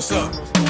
what's up?